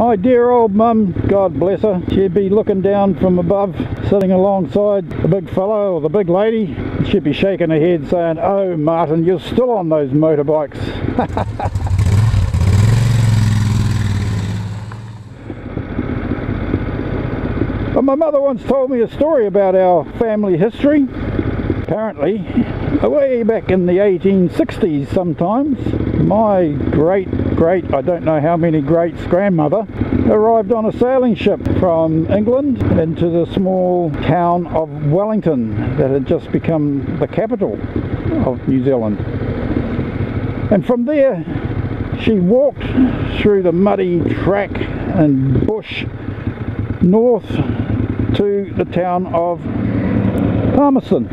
My dear old mum, God bless her, she'd be looking down from above, sitting alongside the big fellow or the big lady. She'd be shaking her head saying, Oh, Martin, you're still on those motorbikes. but my mother once told me a story about our family history. Apparently, way back in the 1860s sometimes, my great great, I don't know how many greats grandmother, arrived on a sailing ship from England into the small town of Wellington that had just become the capital of New Zealand. And from there, she walked through the muddy track and bush north to the town of Palmerston,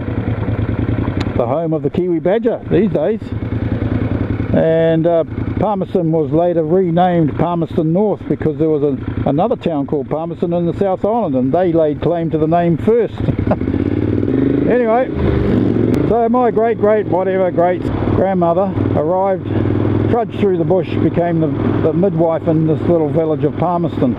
the home of the Kiwi Badger these days. And uh, Palmerston was later renamed Palmerston North because there was a, another town called Palmerston in the South Island and they laid claim to the name first. anyway, so my great great whatever great grandmother arrived, trudged through the bush, became the, the midwife in this little village of Palmerston.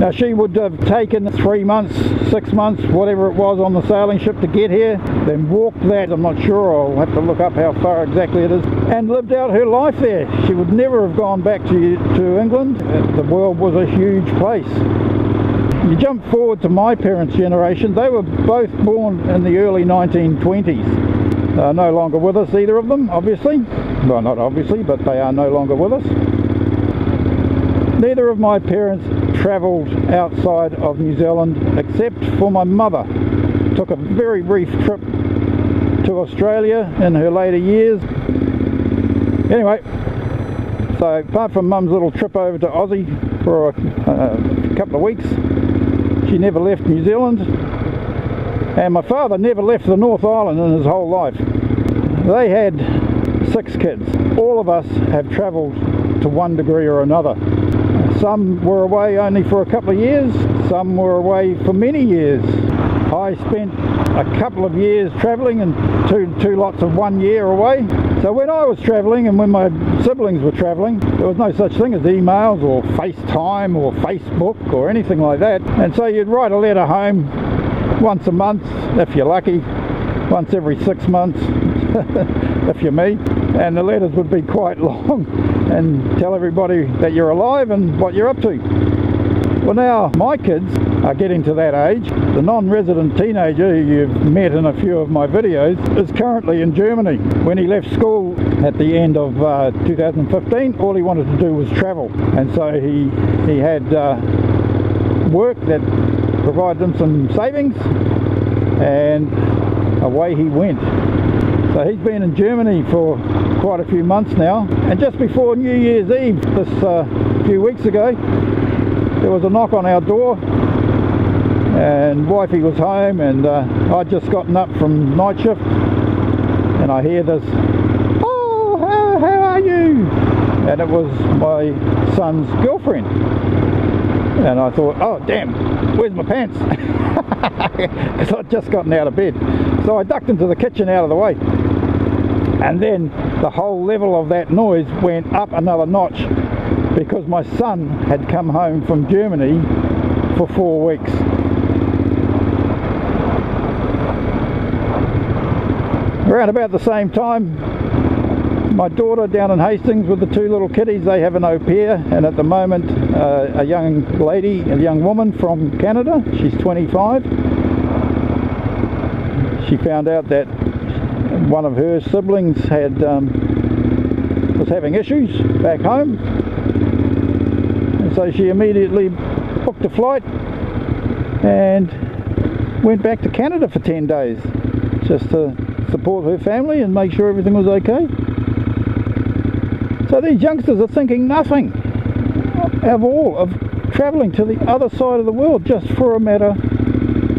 Now she would have taken three months, six months, whatever it was on the sailing ship to get here, then walked that, I'm not sure, I'll have to look up how far exactly it is, and lived out her life there. She would never have gone back to, to England. The world was a huge place. You jump forward to my parents' generation, they were both born in the early 1920s. They are no longer with us, either of them, obviously. Well, not obviously, but they are no longer with us. Neither of my parents travelled outside of New Zealand except for my mother. Took a very brief trip to Australia in her later years. Anyway, so apart from mum's little trip over to Aussie for a, a couple of weeks, she never left New Zealand. And my father never left the North Island in his whole life. They had six kids. All of us have travelled to one degree or another. Some were away only for a couple of years, some were away for many years. I spent a couple of years travelling and two, two lots of one year away. So when I was travelling and when my siblings were travelling, there was no such thing as emails or FaceTime or Facebook or anything like that. And so you'd write a letter home once a month, if you're lucky, once every six months, if you're me, and the letters would be quite long and tell everybody that you're alive and what you're up to. Well now, my kids are getting to that age. The non-resident teenager you've met in a few of my videos is currently in Germany. When he left school at the end of uh, 2015, all he wanted to do was travel. And so he, he had uh, work that provided him some savings and away he went. So he's been in Germany for quite a few months now. And just before New Year's Eve, this uh, few weeks ago, there was a knock on our door and wifey was home and uh, I'd just gotten up from night shift and I hear this, oh, how, how are you? And it was my son's girlfriend. And I thought, oh damn, where's my pants? Because I'd just gotten out of bed. So I ducked into the kitchen out of the way and then the whole level of that noise went up another notch because my son had come home from Germany for four weeks. Around about the same time, my daughter down in Hastings with the two little kiddies, they have an au pair, and at the moment, uh, a young lady, a young woman from Canada, she's 25. She found out that one of her siblings had um, was having issues back home. And so she immediately booked a flight and went back to Canada for 10 days just to support her family and make sure everything was okay. So these youngsters are thinking nothing of all of travelling to the other side of the world just for a matter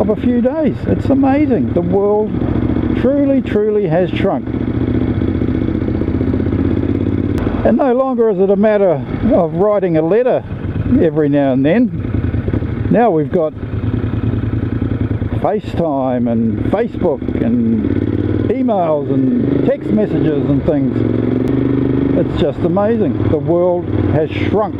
of a few days. It's amazing. The world truly, truly has shrunk. And no longer is it a matter of writing a letter every now and then. Now we've got FaceTime and Facebook and emails and text messages and things. It's just amazing. The world has shrunk